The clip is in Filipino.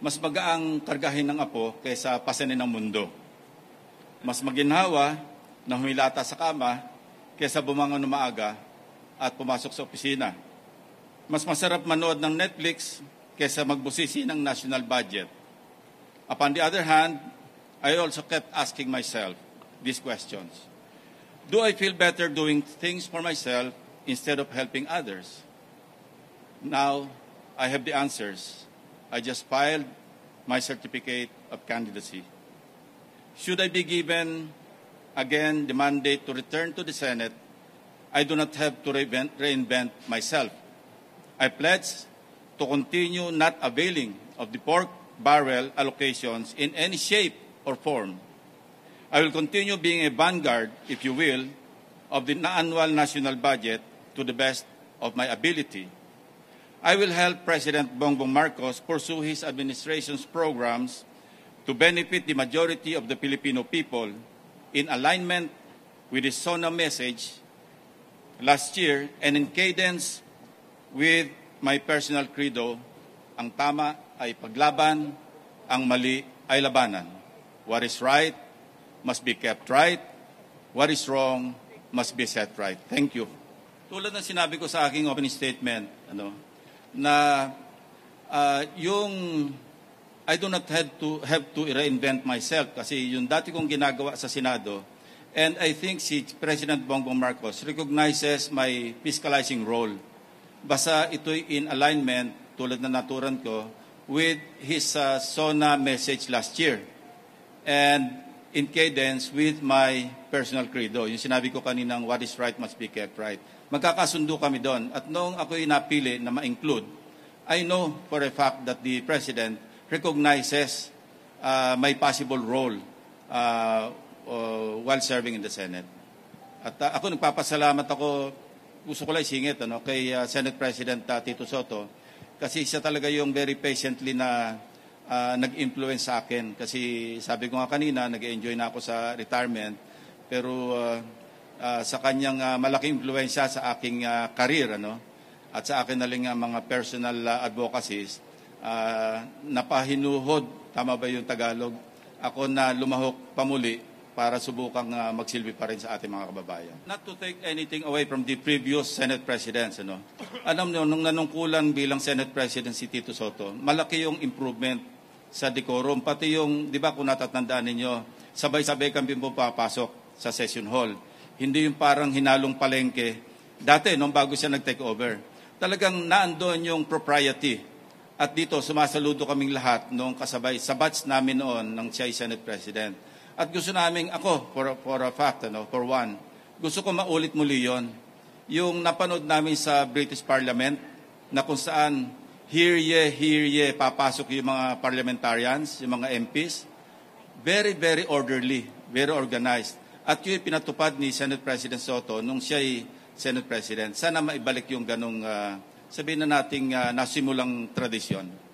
mas magaang kargahin ng apo kaysa pasanin ng mundo. Mas maginhawa na humilata sa kama kaysa bumangon ng maaga at pumasok sa opisina. Mas masarap manood ng Netflix kaysa magbusisi ng national budget. Upon the other hand, I also kept asking myself these questions. Do I feel better doing things for myself instead of helping others? Now, I have the answers. I just filed my certificate of candidacy. Should I be given again the mandate to return to the Senate, I do not have to reinvent, myself. I pledge to continue not availing of the pork barrel allocations in any shape or form. I will continue being a vanguard, if you will, of the annual national budget to the best of my ability. I will help President Bongbong Marcos pursue his administration's programs to benefit the majority of the Filipino people in alignment with the SONA message last year and in cadence with my personal credo, ang tama ay paglaban, ang mali ay labanan. What is right must be kept right. What is wrong must be set right. Thank you. Tulad ng sinabi ko sa aking opening statement, ano, na uh, yung I do not have to have to reinvent myself kasi yung dati kong ginagawa sa Senado and I think si President Bongbong Marcos recognizes my fiscalizing role. Basta ito'y in alignment tulad na naturan ko with his uh, SONA message last year and in cadence with my personal credo. Yung sinabi ko kaninang what is right must be kept right. Magkakasundo kami doon. At noong ako'y napili na ma-include, I know for a fact that the President recognizes uh, my possible role uh, uh, while serving in the Senate. At uh, ako nagpapasalamat ako, gusto ko lang isingit ano, kay uh, Senate President uh, Tito Soto kasi siya talaga yung very patiently na uh, nag-influence sa akin. Kasi sabi ko nga kanina, nag-enjoy na ako sa retirement. Pero uh, uh, sa kanyang uh, malaking influensya sa aking uh, career, ano, at sa akin na rin uh, mga personal uh, advocacies, uh, napahinuhod, tama ba yung Tagalog, ako na lumahok pamuli para subukang uh, magsilbi pa rin sa ating mga kababayan. Not to take anything away from the previous Senate presidents, ano? Alam niyo, nung nanungkulan bilang Senate President si Tito Soto, malaki yung improvement sa decorum. Pati yung, di ba kung natatandaan ninyo, sabay-sabay kami pumapasok sa session hall. Hindi yung parang hinalong palengke. Dati, nung bago siya nag-take over, talagang naandon yung propriety at dito, sumasaludo kaming lahat noong kasabay sa batch namin noon ng siya Senate President. At gusto namin, ako, for, for a fact, ano, for one, gusto ko maulit muli yon Yung napanood namin sa British Parliament, na kung saan, hear ye, hear ye, papasok yung mga parliamentarians, yung mga MPs, very, very orderly, very organized. At yun pinatupad ni Senate President Soto nung siya ay Senate President. Sana maibalik yung ganong uh, sabihin na nating uh, nasimulang tradisyon.